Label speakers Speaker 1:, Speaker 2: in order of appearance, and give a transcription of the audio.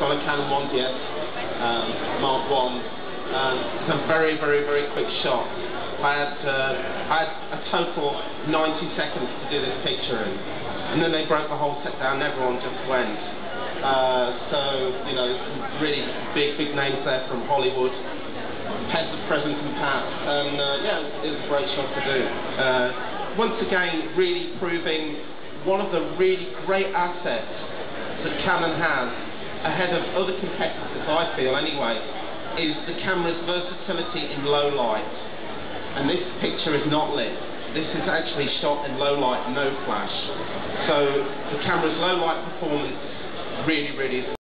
Speaker 1: on a Canon 1DS um, Mark 1. Um, it's a very, very, very quick shot. I had, uh, I had a total 90 seconds to do this picture in. And then they broke the whole set down, everyone just went. Uh, so, you know, really big, big names there from Hollywood. Pets present and Pat. And uh, yeah, it was a great shot to do. Uh, once again, really proving one of the really great assets that Canon has ahead of other competitors, I feel anyway, is the camera's versatility in low light. And this picture is not lit. This is actually shot in low light, no flash. So the camera's low light performance really, really